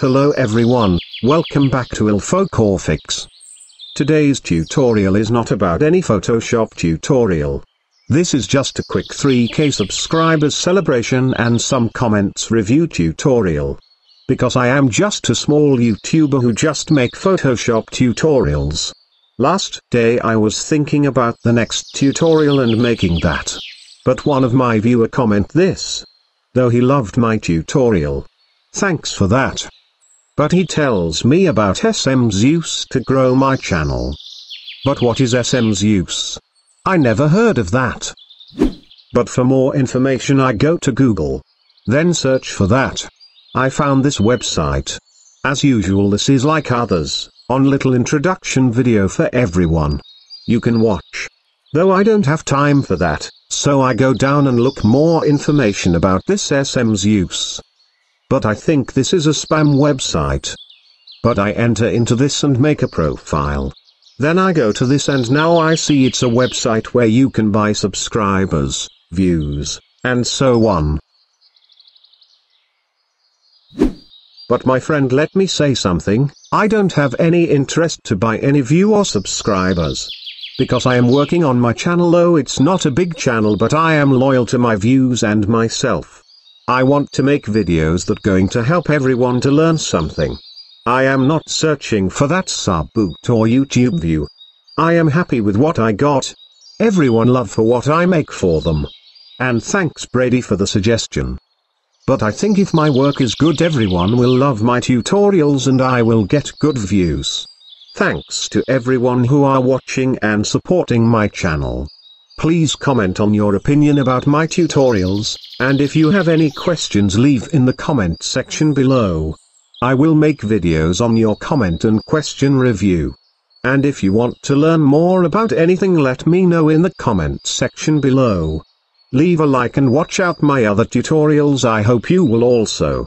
Hello everyone, welcome back to Illphocorphics. Today's tutorial is not about any Photoshop tutorial. This is just a quick 3k subscribers celebration and some comments review tutorial. Because I am just a small YouTuber who just make Photoshop tutorials. Last day I was thinking about the next tutorial and making that. But one of my viewer comment this. Though he loved my tutorial. Thanks for that. But he tells me about SMZeus to grow my channel. But what is SMZeus? I never heard of that. But for more information I go to Google. Then search for that. I found this website. As usual this is like others, on little introduction video for everyone. You can watch. Though I don't have time for that, so I go down and look more information about this SMZeus. But I think this is a spam website. But I enter into this and make a profile. Then I go to this and now I see it's a website where you can buy subscribers, views, and so on. But my friend let me say something, I don't have any interest to buy any view or subscribers. Because I am working on my channel though it's not a big channel but I am loyal to my views and myself. I want to make videos that going to help everyone to learn something. I am not searching for that sub boot or YouTube view. I am happy with what I got. Everyone love for what I make for them. And thanks Brady for the suggestion. But I think if my work is good everyone will love my tutorials and I will get good views. Thanks to everyone who are watching and supporting my channel. Please comment on your opinion about my tutorials, and if you have any questions leave in the comment section below. I will make videos on your comment and question review. And if you want to learn more about anything let me know in the comment section below. Leave a like and watch out my other tutorials I hope you will also.